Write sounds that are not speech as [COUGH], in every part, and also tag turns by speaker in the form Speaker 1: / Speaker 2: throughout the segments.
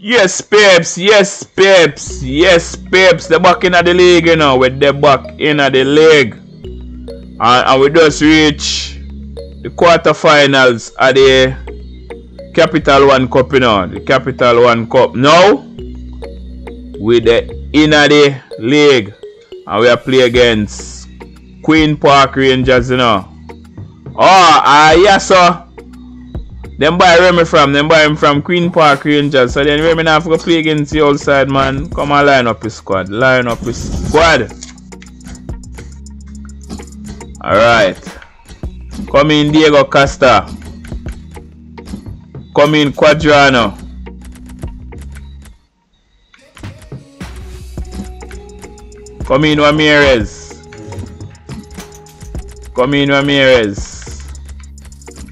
Speaker 1: Yes, Peps. Yes, Peps. Yes, Peps. The back in at the league, you know. With the back in at the league. And, and we just reach the quarterfinals of the Capital One Cup, you know. The Capital One Cup. Now, with the inner the league. And we are play against Queen Park Rangers, you know. Oh, ah, uh, yes, sir. Them buy Remy from, them buy him from Queen Park Rangers. So then Remy have to play against the outside man. Come on line up his squad. Line up his squad. Alright. Come in Diego Costa. Come in Cuadrado. Come in Ramirez. Come in Ramirez.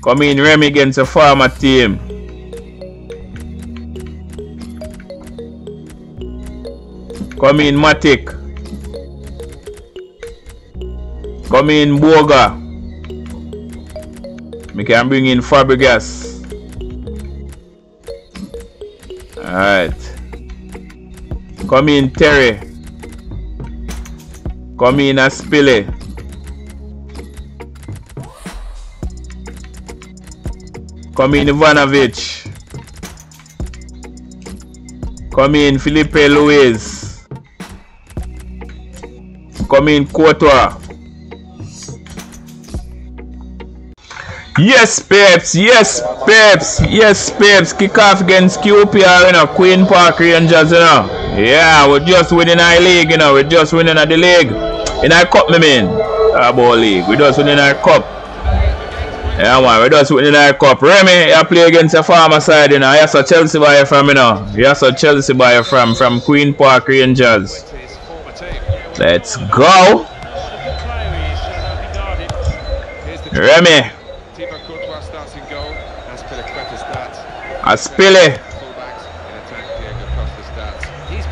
Speaker 1: Come in Remy against a farmer team. Come in Matic. Come in Boga. We can bring in Fabregas. Alright. Come in Terry. Come in Aspile. Come in Ivanovic. Come in Filipe Luis. Come in Courtois. Yes, Peps. Yes, Peps. Yes, Peps. Kick off against QPR, you know, Queen Park Rangers, you know. Yeah, we're just winning our league, you know. We're just winning at the league. In our cup, me mean. Our ball league. We're just winning our cup. Yeah, man, we just winning the cup. Remy, you play against the farmer side, you know. Yes, a Chelsea buyer from, you know. Yes, a Chelsea buyer from, from Queen Park Rangers. Let's go. Remy. Aspile. He's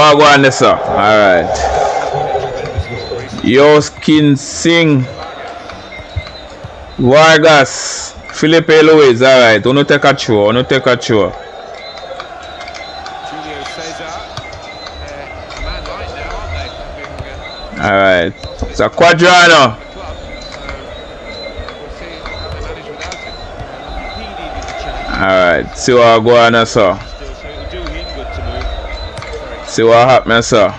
Speaker 1: on this sir? Alright. Yo Skin Sing Vargas Filipe Luis, alright. Uno take a chore, uno take a chore. Alright. It's a Quadrano. Alright, see what I go on sir. See what happens, sir.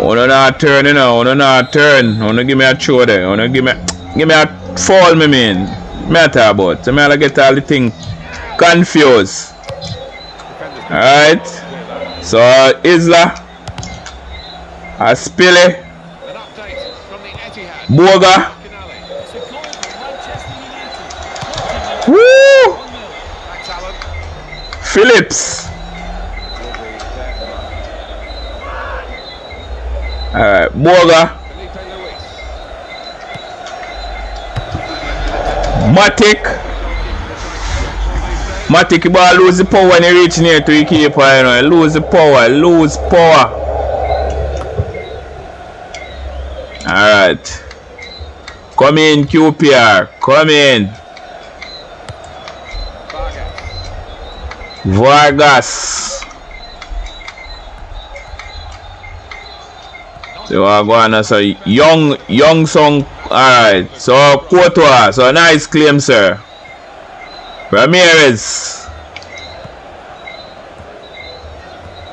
Speaker 1: Wanna not turn, you know. Wanna not turn. Wanna give me a throw there. Wanna give me, give me a fall, me mean. Matter about. So I get all the thing confused. Alright. So Isla. Aspile. Boga. Woo! Phillips. Alright, Boga. Matic. Matic ball lose the power when he reach near to the keeper, you know. Lose the power, lose power. Alright. Come in, QPR. Come in. Vargas. So I go on so young young song alright. So Courtois. So nice claim sir. Ramirez.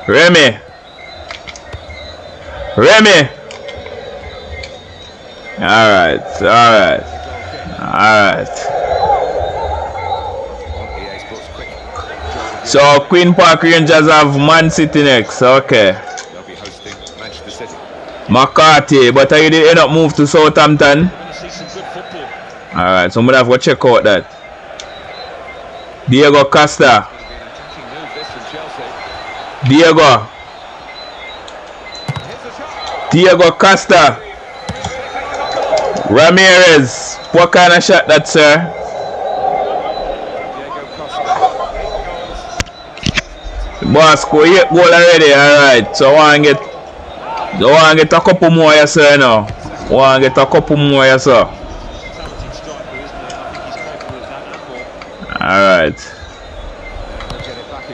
Speaker 1: Remy. Remy. Alright, alright. Alright. So Queen Park Rangers have Man City next. Okay. They'll be hosting Manchester City. McCarthy, but I did end up move to Southampton. Alright, so I'm gonna have to check out that. Diego Costa. Diego. Diego Costa. Ramirez. What kind of shot that, sir? The boss score 8 goal already, alright. So I want get I want to get a couple more yes sir now. I want get a couple more yes sir. Alright.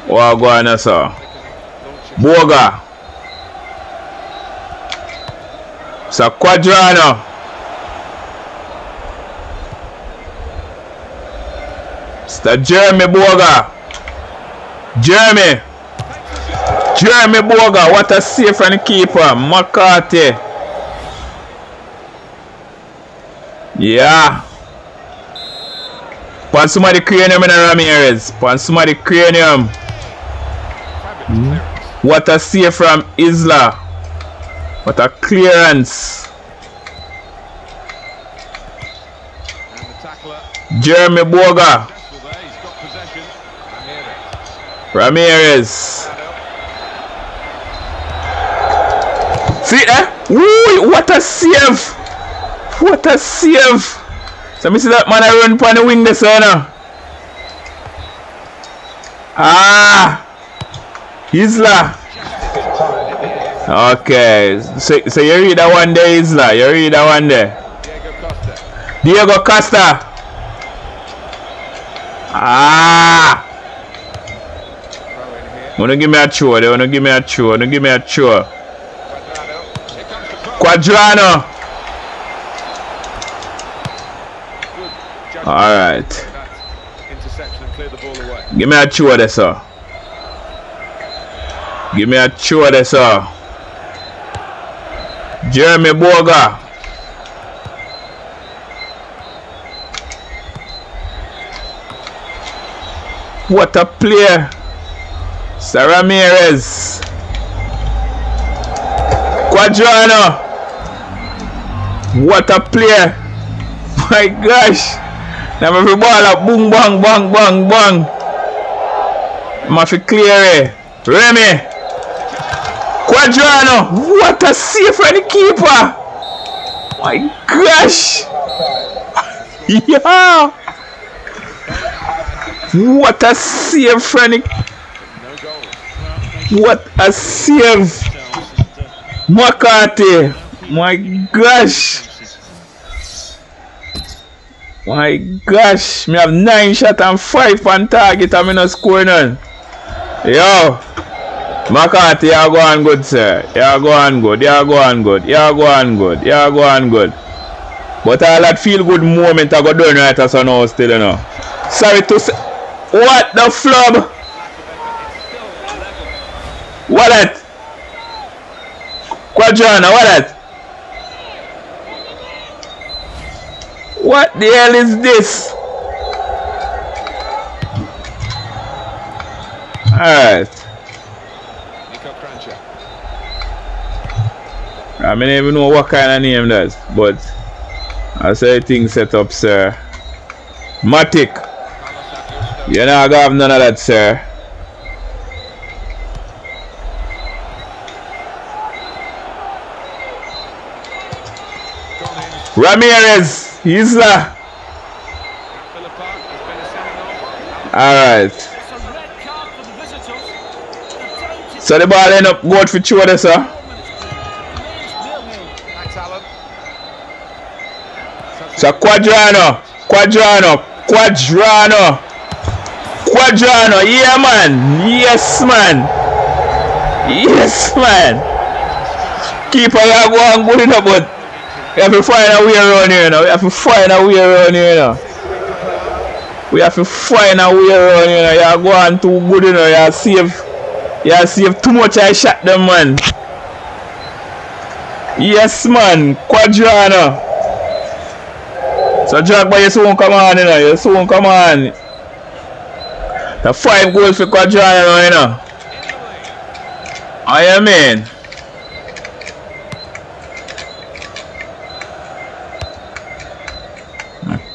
Speaker 1: What going on sir? Boga. So Cuadrado. Mr. Jeremy Boga. Jeremy. Jeremy Boga. What a from the keeper. McCarthy. Yeah. Pan somebody cranium in Ramirez. Pan somebody cranium. Hmm? What a save from Isla. What a clearance. Jeremy Boga. Ramirez. See eh? Woo, what a save! What a save! So me see that man I run on the wing this one. Ah! Isla. Okay. So, so you read that one there, Isla. You read that one there. Diego Costa. Ah! Wanna give me a chore, they wanna give me a chore, wanna give me a chore. Cuadrado. Alright. Give me a chore there, sir. Give me a chore there, sir. Jeremy Boga. What a player. Sarah Ramirez. Cuadrado. What a player. My gosh. Now every ball up boom bang bang bang bang. Must clear it. Remy. Cuadrado. What a save for the keeper. My gosh. [LAUGHS] yeah. What a save the what a save! McCarthy! My gosh! My gosh! Me have 9 shot and 5 on target and me not score none. Yo! McCarthy, you are going good, sir. You are going good. You are going good. You are going good. You are going good. But all that feel good moment I go done right as I know still, you know. Sorry to say. What the flub? What that? Quadrana, what that? What the hell is this? Alright. I mean, even know what kind of name that, but I say things set up, sir. Matic. You know, I have none of that, sir. Ramirez, Isla. Alright. So the ball end up going for Chode, sir. So Cuadrado, Cuadrado, Cuadrado, Cuadrado, yeah man, yes man, yes man. Keeper, you go good enough, but we have to find a way around here now. We have to find a way around here now. We have to find a way around here now. You're going too good, you know. You're save, you're save too much. I shot them, man. Yes, man. Cuadrado. So, Jack, but you soon come on, you know. You soon come on. The five goals for Cuadrado, you know. I am in.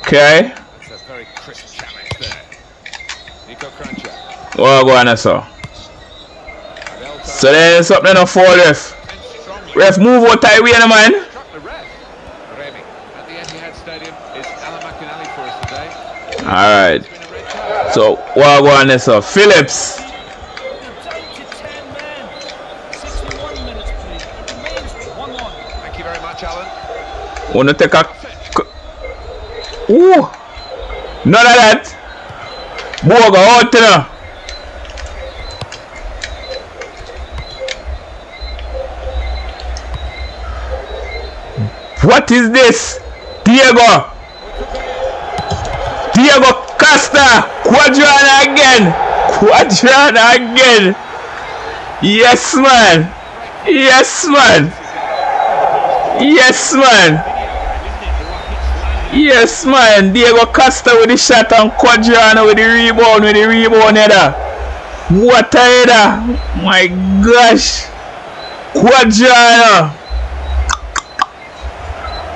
Speaker 1: Okay. That's a very crisp challenge there. Niko Kranjčar. Well, go on, sir. So there's something on four ref. Ref, move out tight the man. Alright. So, well, go on, sir. Phillips. Minutes, one, one. Wanna take a Ooh! None of that! Boga out! What is this? Diego! Diego Costa! Cuadrado again! Cuadrado again! Yes, man! Yes, man! Yes, man! Yes, man! Diego Costa with the shot and Cuadrado with the rebound, with the rebound header! What a header! My gosh! Cuadrado!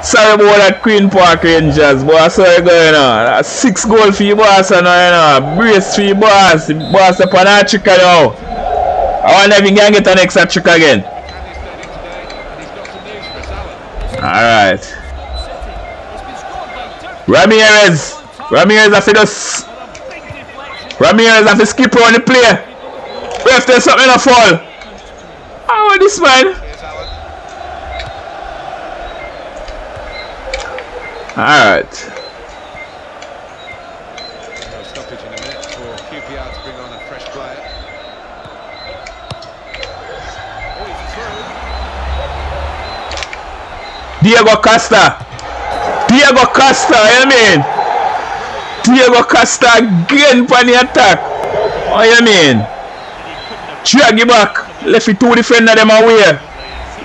Speaker 1: Sorry about that Queen Park Rangers, but I saw it going on. Six goal for you boss now, you know. Brace for you boss. Boss up on that trick now. I wonder if you can get an extra trick again. Alright. Ramirez. Ramirez have to just... Ramirez have to skip on the play. If there's something to fall. Oh, this man. Alright.
Speaker 2: To.
Speaker 1: Diego Costa. Diego Costa, you mean? Diego Costa again for the attack. Oh, you mean? Drag it back. Left it two defender them away.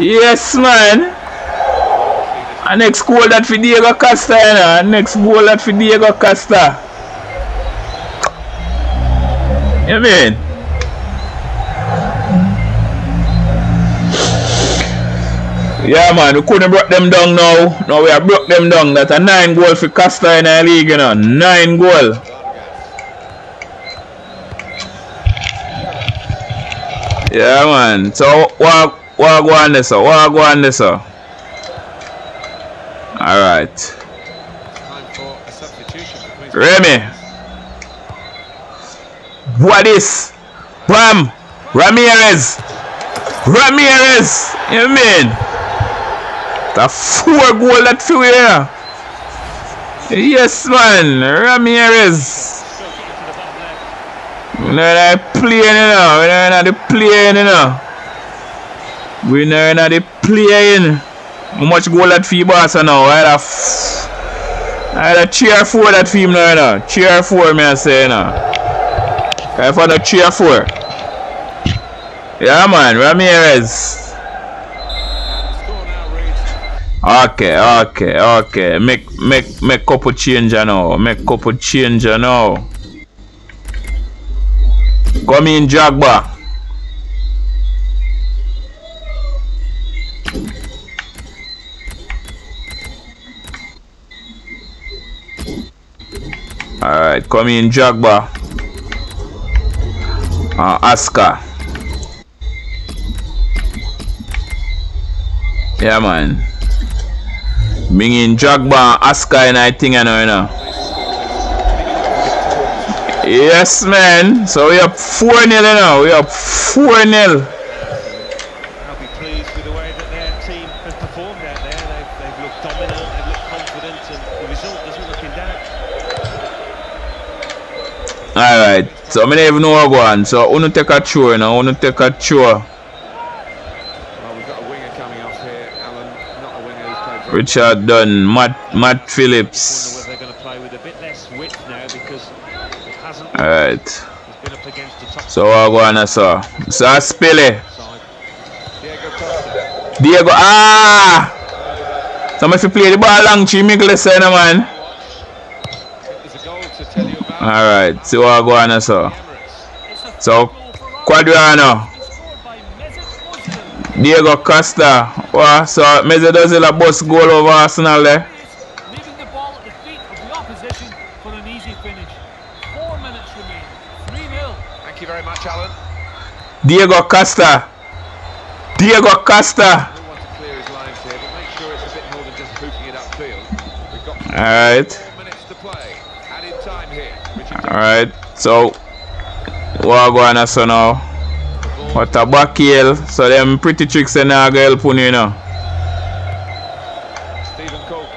Speaker 1: Yes, man. And next goal that for Diego Costa, you know. Next goal that for Diego Costa. You mean? Yeah man, we couldn't broke them down now. Now we have broke them down. That's a nine goal for Costa in the league, you know. Nine goal. Yeah man. So what what go on this? What go on this? Alright. Remy. What is? Bam! Ramirez! Ramirez! You mean? The four goal that few here. Yes man, Ramirez. We know that playing you know. We know that the playing you know. We know that the playing. How much goal that for boss now? I had a a cheer for that film now, you know. Cheer for me I say you know. I found a cheer for. Yeah man, Ramirez. Okay, okay, okay. Make make make couple change now. Make couple change now. Come in Jagba. Alright, come in Jagba. Uh. Yeah man. Bring in Jagba, Aska and I think I know, you know. Yes, man. So we up 4 0 now. We up 4 0.
Speaker 3: I'll be pleased with the way that their team has performed out there. They've, they've looked dominant, they've looked confident, and the result doesn't look in doubt.
Speaker 1: Alright. So I don't even know what go on. So I want to take a chore, I want to take a chore.
Speaker 2: Well, we've got a winger coming off here, Alan. Not a winger who's played very
Speaker 1: Richard Dunne, Matt, Matt Phillips.
Speaker 3: whether they're going to play with a bit less width now because it hasn't looked
Speaker 1: Alright.
Speaker 3: He's been up against the top
Speaker 1: So what go on, so? So Spilly.
Speaker 2: side. Diego
Speaker 1: Diego. Ah! So if you play the ball long, Chi Miguel say, no, man.
Speaker 2: There's a goal to tell you about
Speaker 1: Alright. So what go on, so?
Speaker 2: Emirates.
Speaker 1: So, Cuadrado. Diego Costa. Wow, so Meze does a bus goal over Arsenal there.
Speaker 4: leaving the ball at the feet of the opposition for an easy finish. Four minutes remain. 3 0.
Speaker 2: Thank you very much, Alan.
Speaker 1: Diego Costa. Diego Costa.
Speaker 2: We want to clear his lines here, but make sure it's a bit more than just hooping it upfield. We've got
Speaker 1: Alright.
Speaker 2: four minutes to play. Added time here. Richard
Speaker 1: Alright. So, what go on, so now? What a back heel. So, them pretty tricks in now go help you, you know.
Speaker 2: Stephen Cook.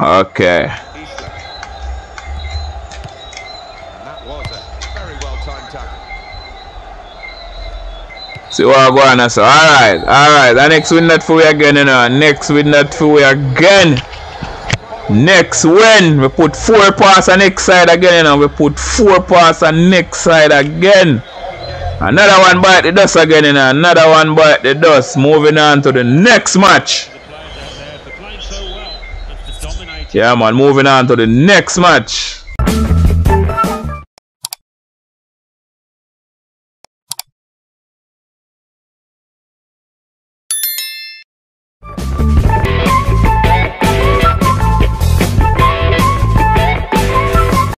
Speaker 1: Okay.
Speaker 2: Isla. And that was a very well timed tackle.
Speaker 1: See what I'm going on so. Alright, alright. The next win that for we again, you know. Next win that for we again. Next win. We put four pass on next side again, you know. We put four pass on next side again. Another one bite the dust again, know. Another one bite the dust. Moving on to the next match. Yeah, man. Moving on to the next match.